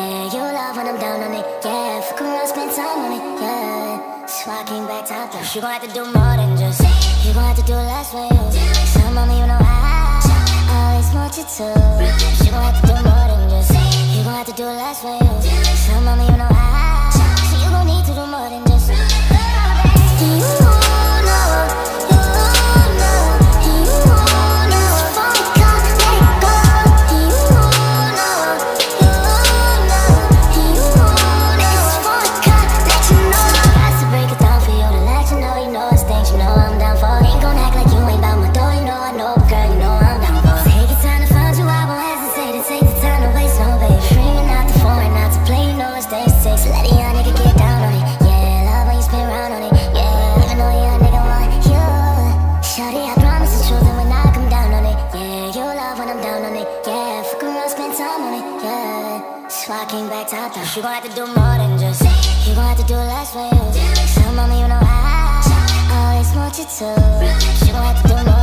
Yeah, you love when I'm down on it. Yeah, fuck around, spend time on it. Yeah, so I back top down. You gon' have to do more than just. You gon' have to do less for you. Some mommy, you know I always want you to. You gon' have to do more than just. You gon' have to do less for you. why I came back top. Top You gon' have to do more than just You gon' have to do less for you So mama, you know I Always want you to. You gon' have to do more